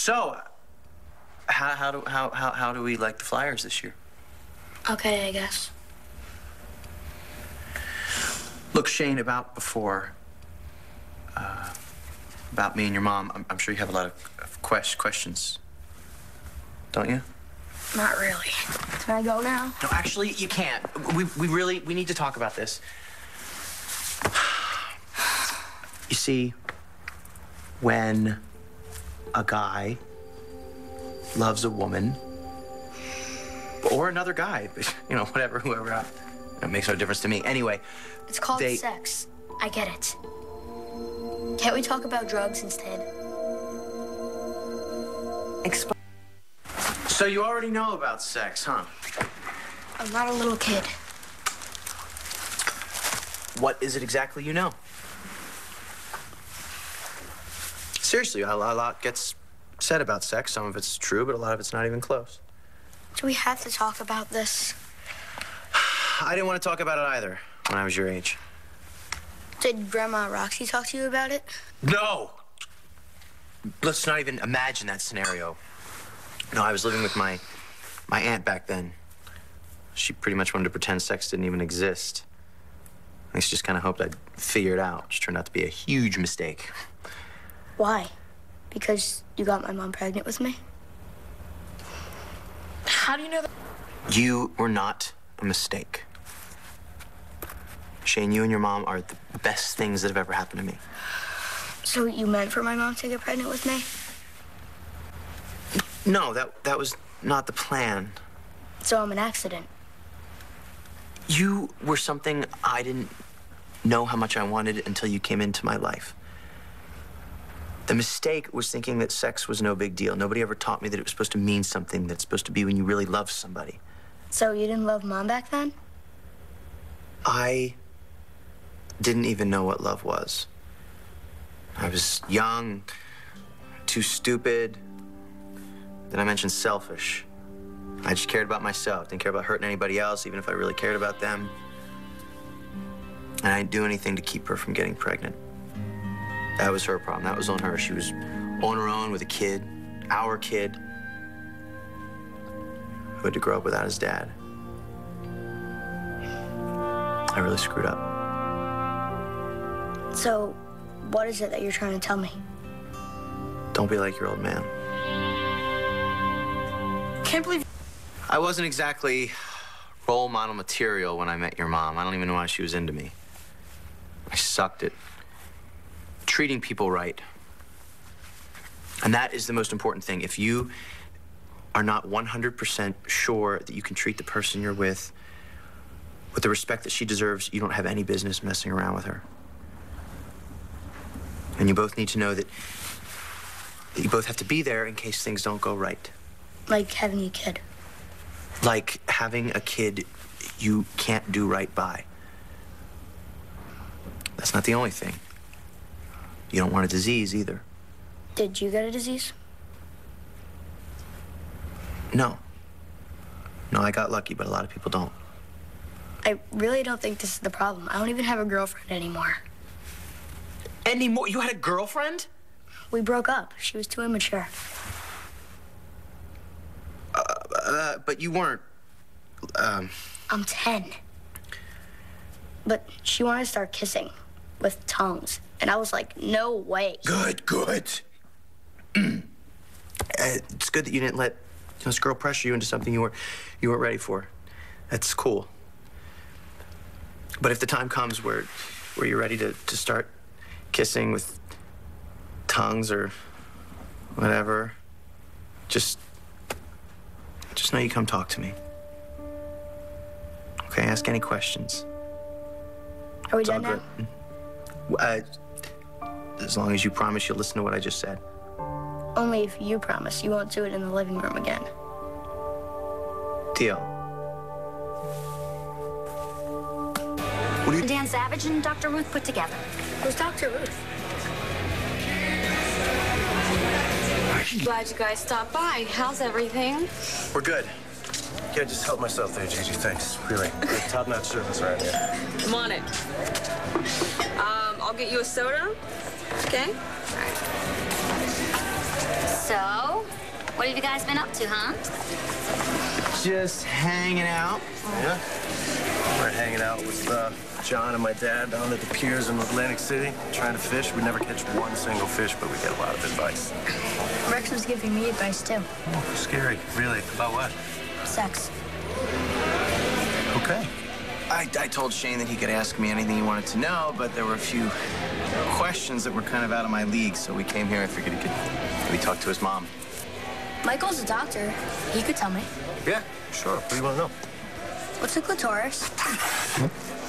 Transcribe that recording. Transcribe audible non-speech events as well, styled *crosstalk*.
So, how, how, do, how, how, how do we like the Flyers this year? Okay, I guess. Look, Shane, about before, uh, about me and your mom, I'm, I'm sure you have a lot of quest- questions, don't you? Not really. Can I go now? No, actually, you can't. We, we really, we need to talk about this. You see, when a guy loves a woman, or another guy, *laughs* you know, whatever, whoever, it makes no difference to me. Anyway, It's called They- sex. I get it. Can't we talk about drugs instead? Explain. so you already know about sex, huh? I'm not a little kid. What is it exactly you know? Seriously, a lot, a lot gets said about sex. Some of it's true, but a lot of it's not even close. Do we have to talk about this? I didn't want to talk about it either when I was your age. Did Grandma Roxy talk to you about it? No! Let's not even imagine that scenario. No, I was living with my my aunt back then. She pretty much wanted to pretend sex didn't even exist. I just just kind of hoped I'd figure it out, which turned out to be a huge mistake. Why? Because you got my mom pregnant with me? How do you know that? You were not a mistake. Shane, you and your mom are the best things that have ever happened to me. So you meant for my mom to get pregnant with me? No, that that was not the plan. So I'm an accident. You were something I didn't know how much I wanted until you came into my life. The mistake was thinking that sex was no big deal. Nobody ever taught me that it was supposed to mean something, that it's supposed to be when you really love somebody. So you didn't love mom back then? I didn't even know what love was. I was young, too stupid. Then I mentioned selfish. I just cared about myself, didn't care about hurting anybody else, even if I really cared about them. And I didn't do anything to keep her from getting pregnant. That was her problem. That was on her. She was on her own with a kid, our kid, who had to grow up without his dad. I really screwed up. So what is it that you're trying to tell me? Don't be like your old man. Can't believe. I wasn't exactly role model material when I met your mom. I don't even know why she was into me. I sucked at treating people right. And that is the most important thing. If you are not 100% sure that you can treat the person you're with with the respect that she deserves, you don't have any business messing around with her. And you both need to know that, that you both have to be there in case things don't go right. Like having a kid. Like having a kid you can't do right by. That's not the only thing. You don't want a disease either. Did you get a disease? No. No, I got lucky, but a lot of people don't. I really don't think this is the problem. I don't even have a girlfriend anymore. Anymore? You had a girlfriend? We broke up. She was too immature. Uh, but you weren't. Um, I'm 10. But she wanted to start kissing with tongues. And I was like, no way. good, good. *clears throat* uh, it's good that you didn't let this girl pressure you into something you weren't you weren't ready for. That's cool. But if the time comes where where you're ready to, to start kissing with tongues or whatever, just just know you come talk to me. Okay, ask any questions. Are we It's done now? Uh, as long as you promise you'll listen to what I just said. Only if you promise you won't do it in the living room again. Deal. What do you Dan Savage and Dr. Ruth put together. Who's Dr. Ruth? Glad you guys stopped by. How's everything? We're good. Can't just help myself there, Gigi. Thanks. Really. *laughs* Top-notch service right here. I'm on it. Um, I'll get you a soda. Okay? So, What have you guys been up to, huh? Just hanging out. Yeah? We're hanging out with uh, John and my dad down at the piers in Atlantic City, trying to fish. We never catch one single fish, but we get a lot of advice. Rex was giving me advice too. Oh, scary. Really? About what? Sex. Okay. I, I told Shane that he could ask me anything he wanted to know, but there were a few questions that were kind of out of my league, so we came here. I figured he could maybe talk to his mom. Michael's a doctor. He could tell me. Yeah, sure. What do you want to know? What's a clitoris? *laughs*